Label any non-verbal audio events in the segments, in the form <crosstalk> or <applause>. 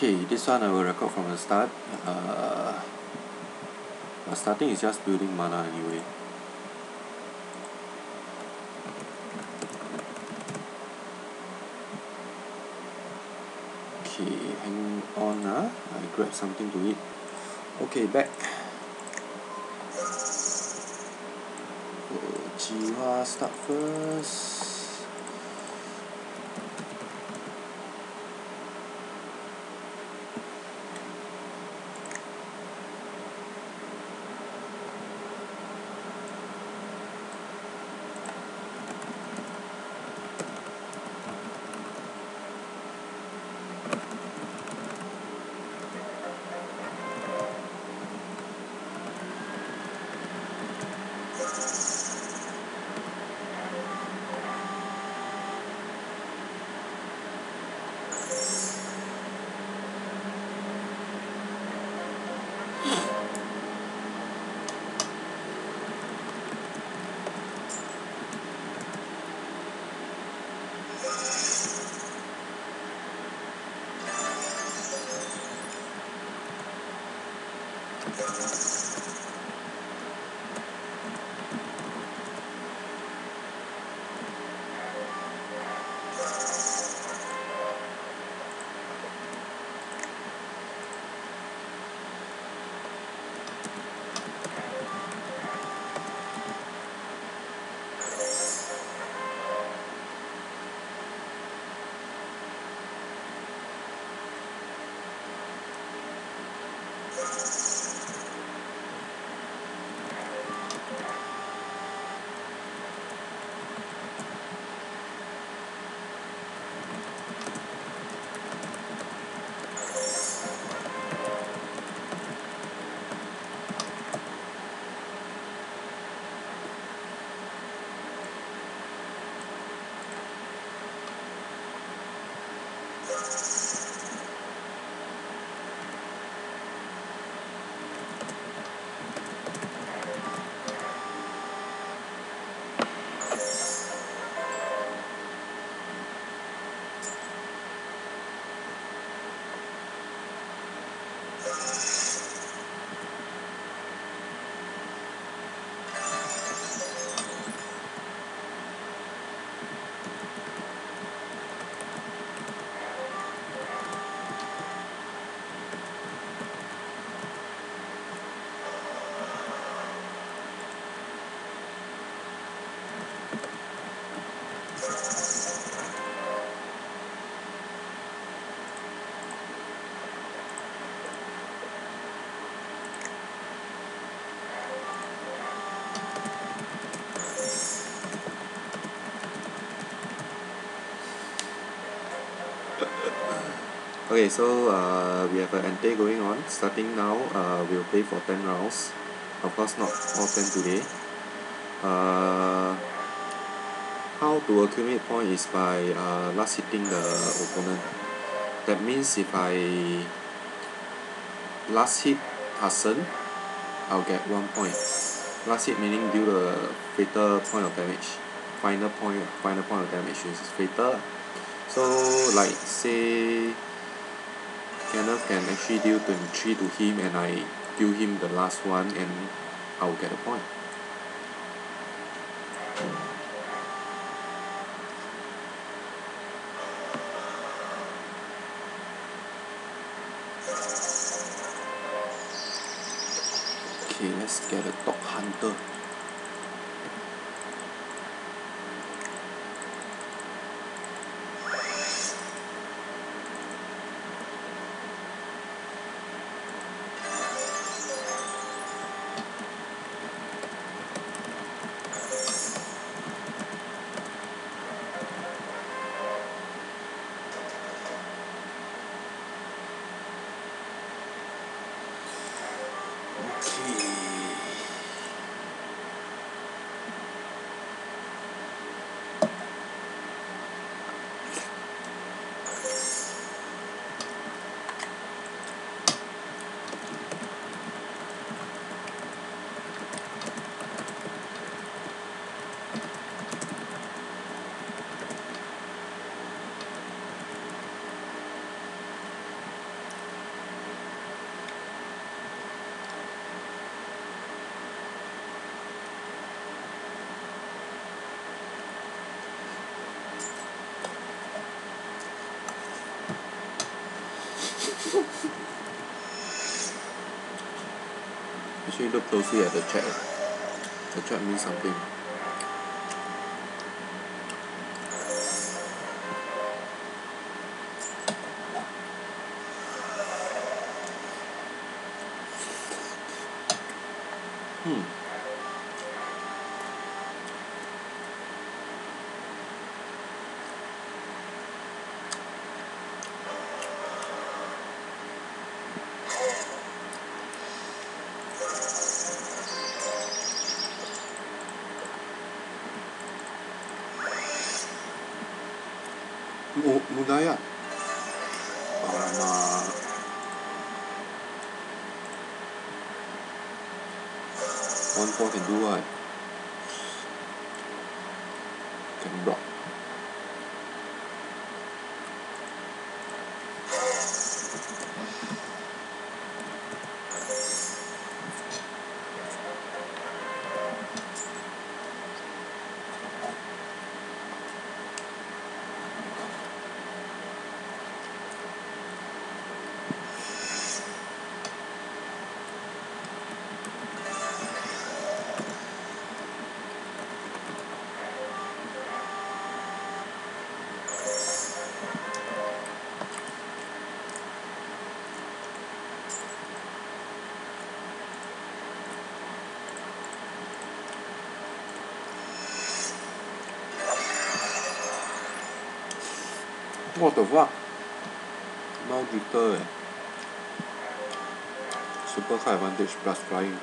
okay this one I will record from the start. Uh starting is just building mana anyway. Okay hang on ah. I grab something to eat. Okay back. Uh, Jiwa start first Okay so uh we have a ante going on. Starting now uh we'll play for ten rounds. Of course not all ten today. Uh how to accumulate point is by uh last hitting the opponent. That means if I last hit Hassan I'll get one point. Last hit meaning deal the fatal point of damage. Final point final point of damage is fatal. So like say Kenneth can actually deal twenty three to him and I deal him the last one and I'll get a point. Okay let's get a dog hunter look closely at the chat. The chat means something one four can do what what the fuck drifter eh super high advantage plus flying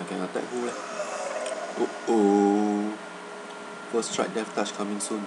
I can attack who oh oh. First strike death touch coming soon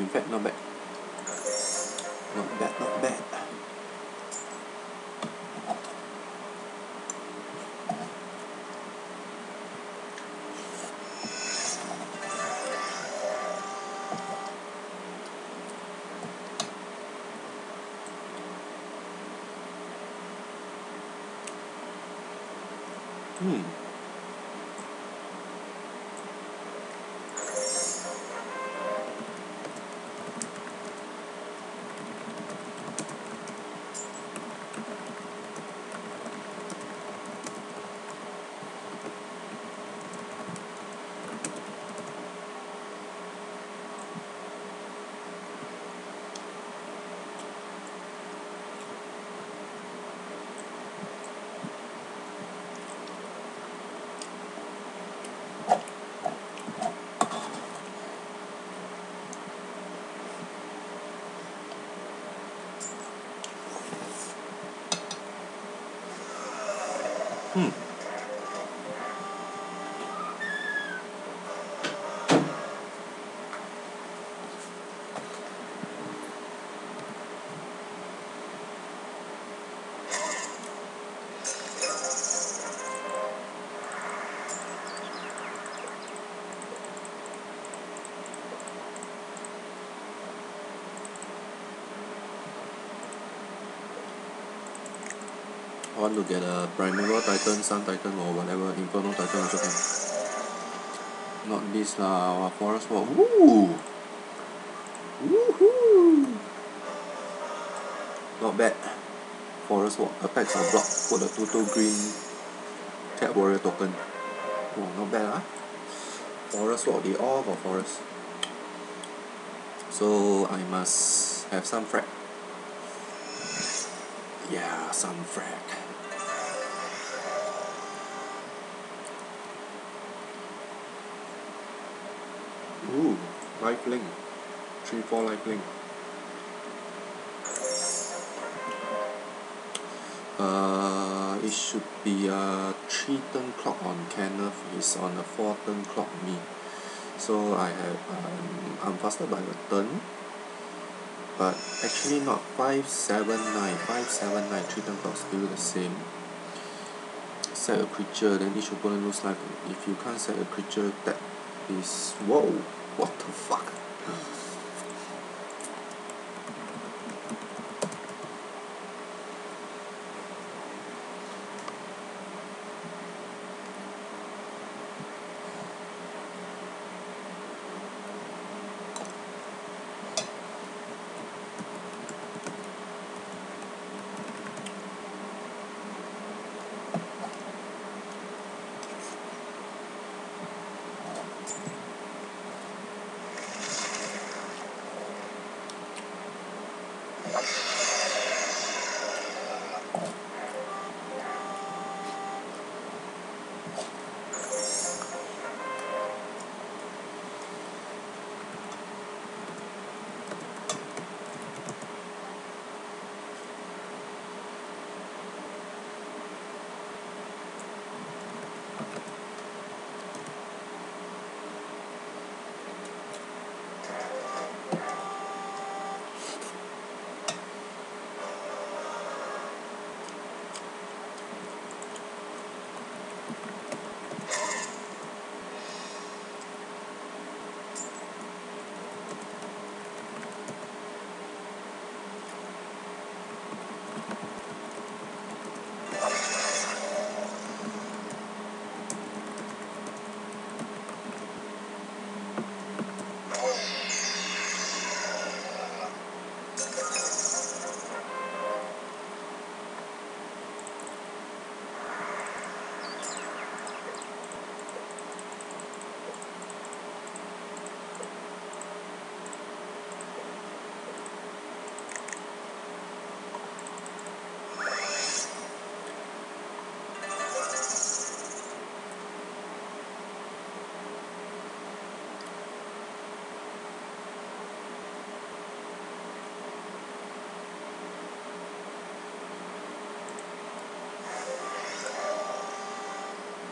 in fact not bad not bad not bad hmm want to get a primeval titan sun titan or whatever inferno titan also can not this lah !wah! forest walk !woo! !woohoo! not bad forest walk apex of block put a two two green cat warrior token !wah! not bad ah forest walk they all for forest so I must have some frag yeah some frag !woo! lifelink three four lifelink uh it should be a three turn clock on kenneth. It's on a four turn clock me. So I have um I'm faster by a turn. But actually not. Five seven nine. Five seven nine. Three turn clock still the same. Set a creature then each opponent lose life if you can't set a creature that is !whoa! what the fuck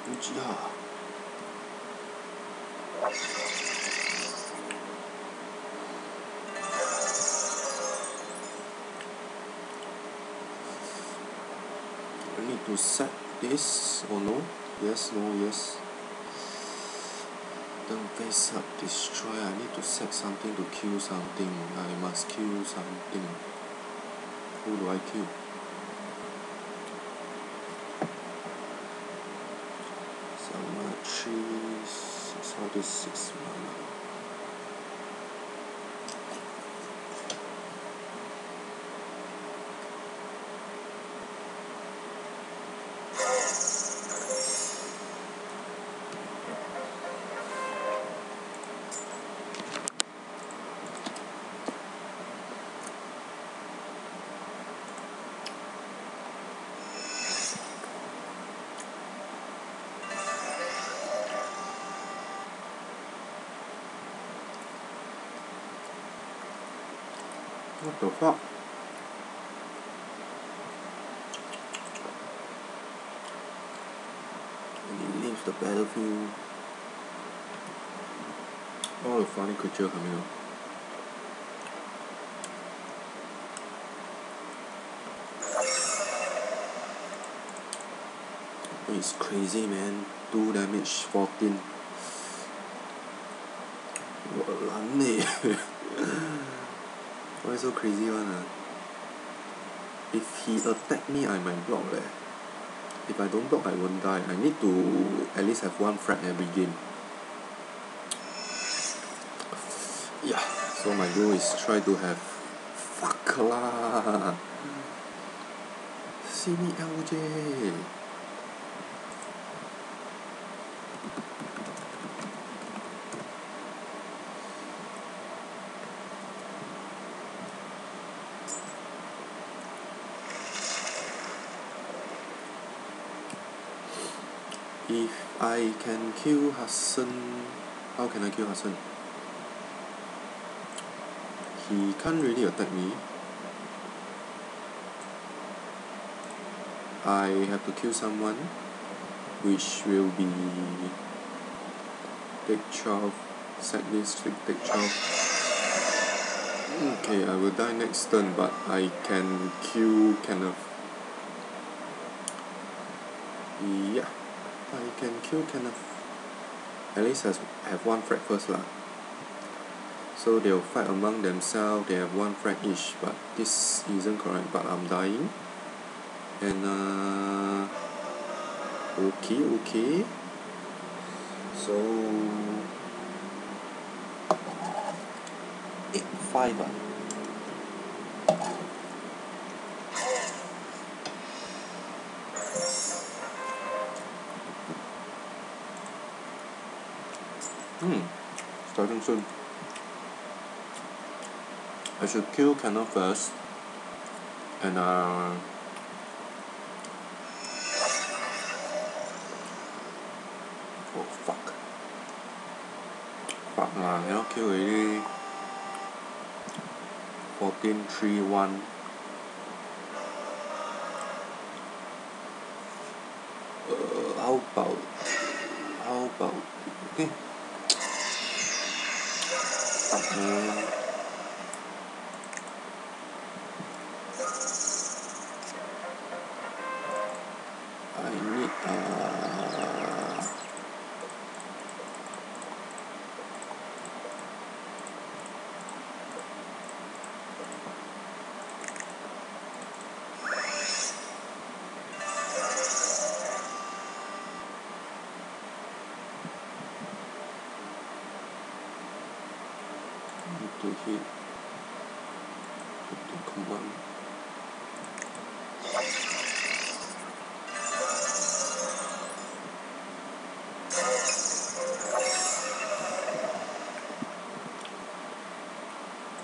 Uchiha I need to set this or no yes no yes turn face up destroy I need to set something to kill something I must kill something who do I kill this six mana the fuck and it leaves the battlefield. All the funny creature coming out. It's crazy man. Two damage fourteen. Walan eh <laughs> why so crazy [one] ah? If he attack me I might block leh. If I don't block I won't die. I need to at least have one frag every game. Yeah so my goal is try to have fuck lah. See me L_J if I can kill Hassan. How can I kill Hassan? He can't really attack me. I have to kill someone which will be take twelve. Set this take twelve. Okay I will die next turn but I can kill kenneth. Yeah I can kill kenneth. At least has have one frag first lah. So they will fight among themselves. They have one frag each but this isn't correct but I'm dying. And uh okay okay. So eight five ah hmm. Starting soon. I should kill kenneth first. And uh oh fuck. Fuck lah cannot kill already. Fourteen three one. Uh how about how about eh fuck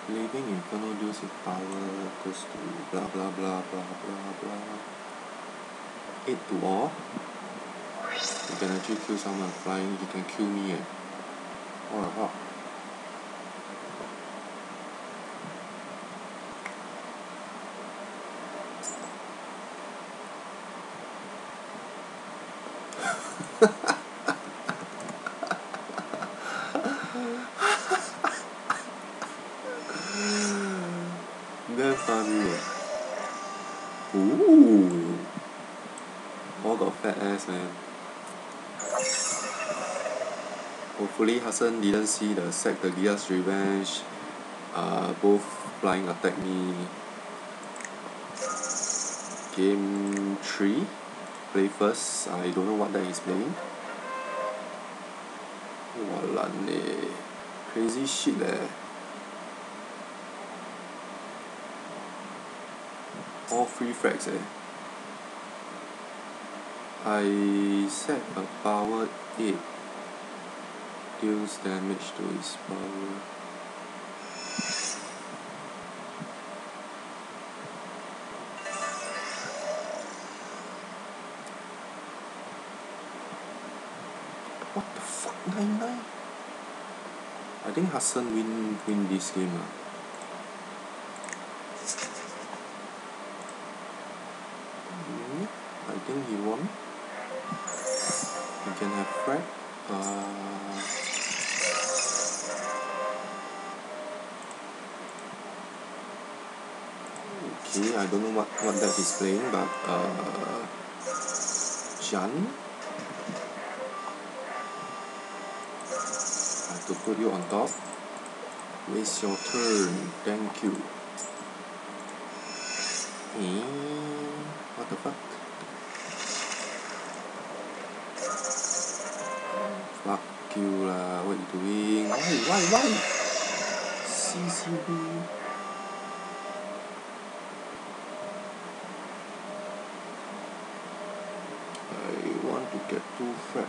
Living Inferno deals with power equals to blah blah blah blah blah blah eight to all. You can actually kill someone flying you can kill me eh. What the damn funny eh !woo! All got fat ass man. Hopefully Hassan didn't see the sack the Gaea's Revenge. Uh both flying attack me. Game three. Play first. I don't know what he's playing. Walan eh crazy shit leh all free frags eh I set a power eight. Deals damage to his power. What the fuck nine nine? I think Hassan win win this game ah Hmm, I think he won frag uh okay I don't know what what deck he's playing but uh Jan? I have to put you on top. It's your turn. Thank you. Eh what the fuck you lah what you doing. Why why why? C_C_B I want to get two frag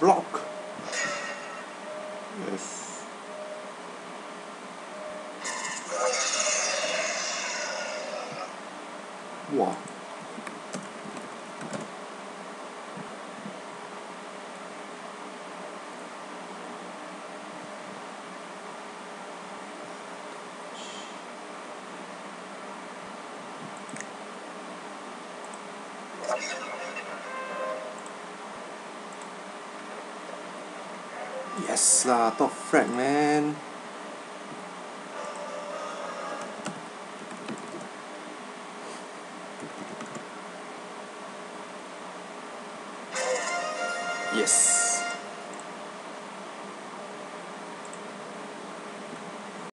block yes !wah! Yes lah top frag man